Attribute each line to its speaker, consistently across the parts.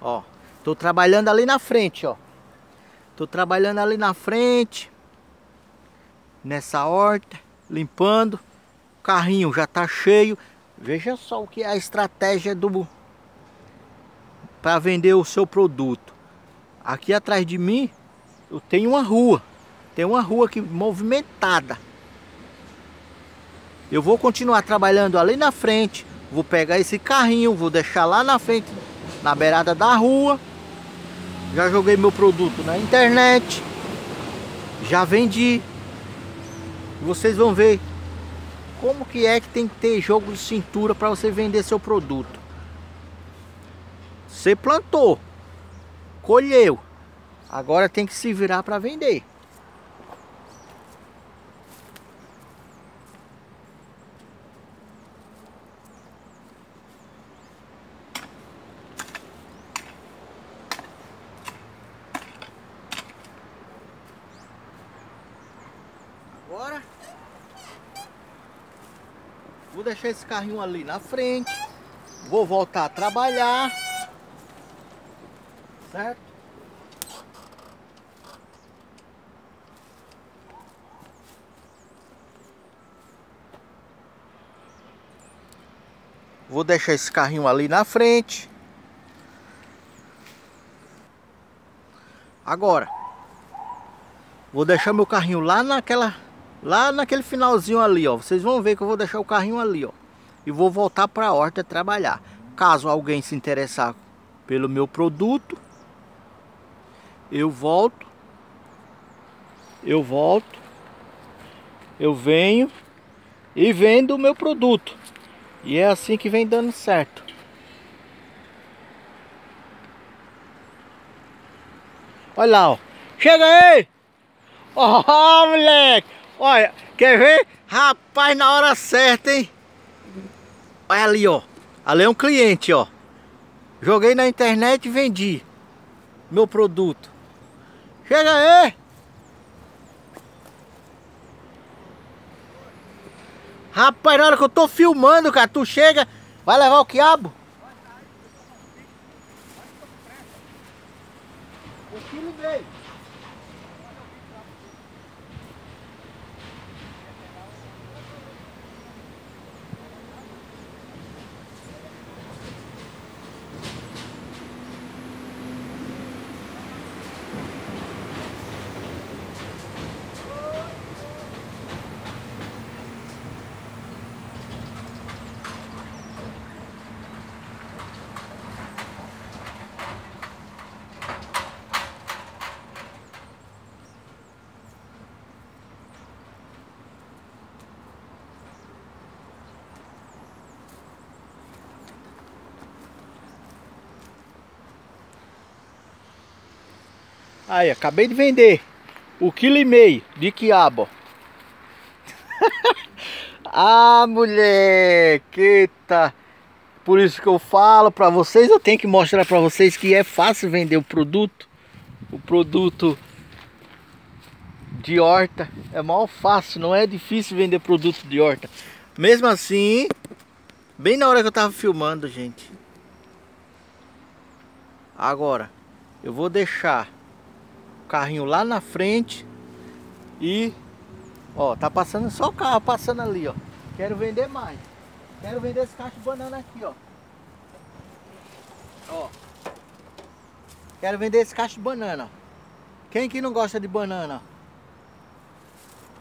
Speaker 1: Ó, tô trabalhando ali na frente, ó. Tô trabalhando ali na frente. Nessa horta, limpando. O carrinho já tá cheio. Veja só o que é a estratégia do para vender o seu produto. Aqui atrás de mim eu tenho uma rua. Tem uma rua aqui movimentada. Eu vou continuar trabalhando ali na frente. Vou pegar esse carrinho, vou deixar lá na frente, na beirada da rua. Já joguei meu produto na internet. Já vendi. Vocês vão ver como que é que tem que ter jogo de cintura para você vender seu produto. Você plantou, colheu, agora tem que se virar para vender. Agora vou deixar esse carrinho ali na frente. Vou voltar a trabalhar. Certo? Vou deixar esse carrinho ali na frente. Agora, vou deixar meu carrinho lá naquela, lá naquele finalzinho ali, ó. Vocês vão ver que eu vou deixar o carrinho ali, ó. E vou voltar para a horta trabalhar. Caso alguém se interessar pelo meu produto, eu volto, eu volto, eu venho e vendo o meu produto. E é assim que vem dando certo. Olha lá, ó. Chega aí! Ó, oh, moleque! Olha, quer ver? Rapaz, na hora certa, hein? Olha ali, ó. Ali é um cliente, ó. Joguei na internet e vendi meu produto. Chega aí! Rapaz, na hora que eu tô filmando, cara, tu chega, vai levar o quiabo? Aí, acabei de vender o quilo e meio de quiabo. ah, moleque, tá. Por isso que eu falo para vocês, eu tenho que mostrar para vocês que é fácil vender o produto. O produto de horta é mal fácil, não é difícil vender produto de horta. Mesmo assim, bem na hora que eu tava filmando, gente. Agora, eu vou deixar carrinho lá na frente e ó, tá passando só o carro passando ali, ó. Quero vender mais. Quero vender esse cacho de banana aqui, ó. Ó. Quero vender esse cacho de banana. Quem que não gosta de banana?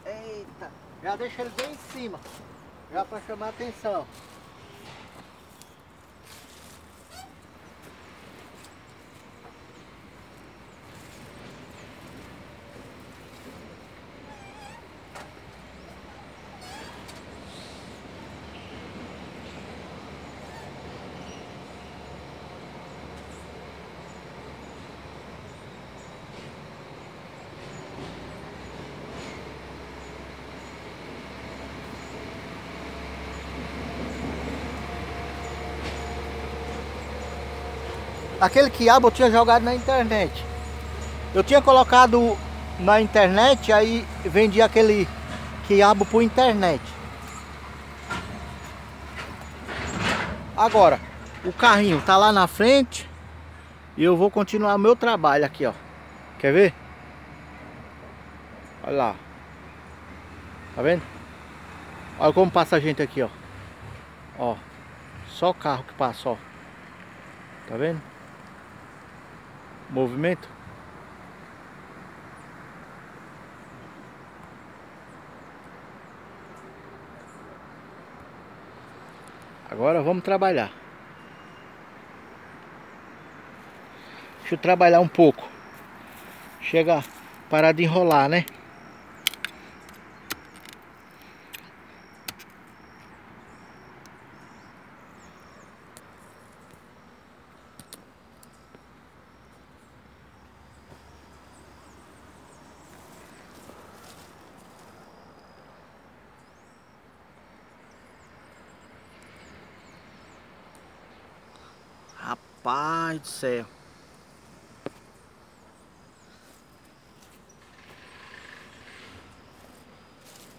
Speaker 1: Eita, já deixa ele bem em cima. Já para chamar atenção. Aquele quiabo eu tinha jogado na internet. Eu tinha colocado na internet, aí vendi aquele quiabo por internet. Agora, o carrinho tá lá na frente. E eu vou continuar meu trabalho aqui, ó. Quer ver? Olha lá. Tá vendo? Olha como passa a gente aqui, ó. Ó. Só carro que passa, ó. Tá vendo? Movimento. Agora vamos trabalhar. Deixa eu trabalhar um pouco. Chega parar de enrolar, né? Rapaz do céu.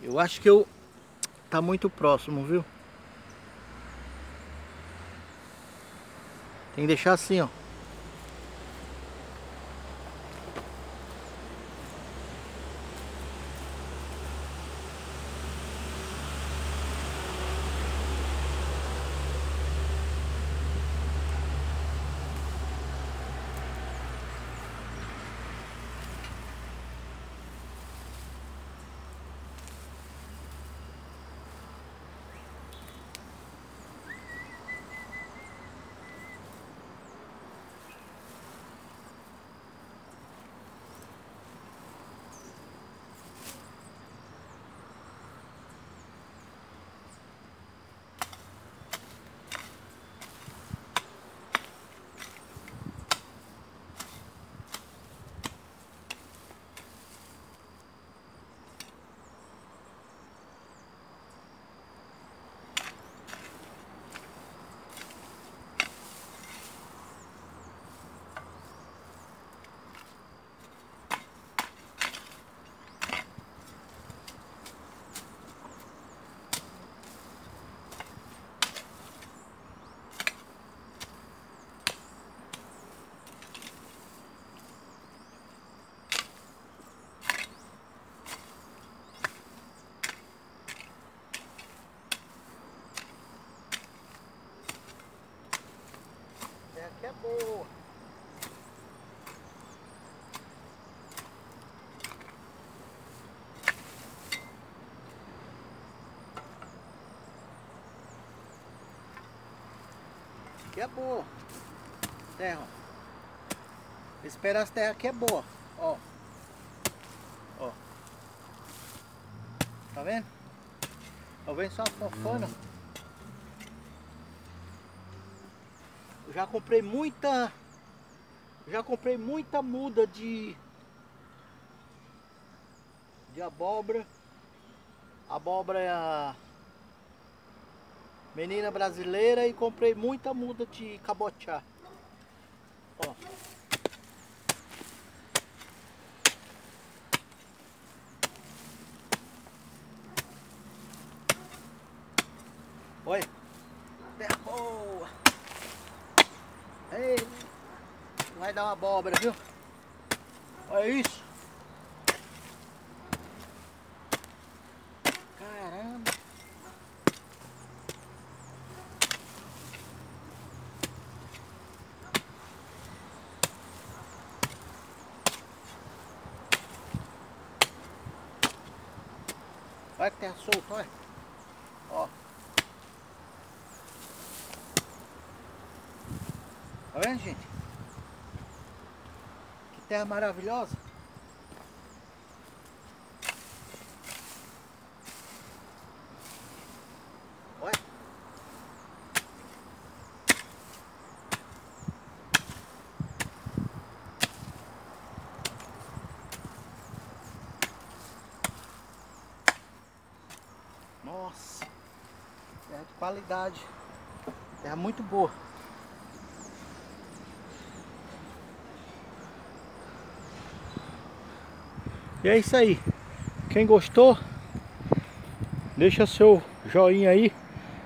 Speaker 1: Eu acho que eu tá muito próximo, viu? Tem que deixar assim, ó. que é boa. Que é boa. Terra. Espera as terras que é boa. Ó. Ó. Tá vendo? Tá vendo só a fofana? Hum. já comprei muita já comprei muita muda de de abóbora abóbora é a menina brasileira e comprei muita muda de cabotiá ó Oi. Terra boa. Ei, vai dar uma abóbora, viu? Olha isso. Olha que terra solta, olha. Ó. Tá vendo, gente? Que terra maravilhosa. Olha. Nossa. Terra de qualidade. Terra muito boa. E é isso aí. Quem gostou, deixa seu joinha aí,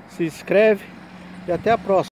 Speaker 1: se inscreve e até a próxima.